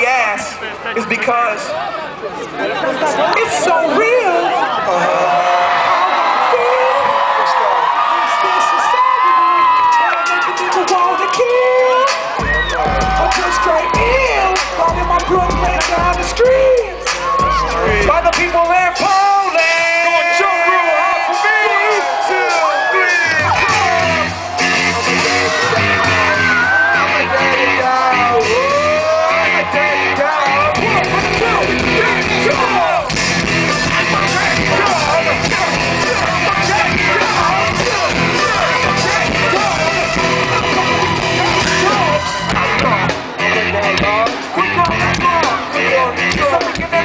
really is because it's so real. Uh -huh. Vamos,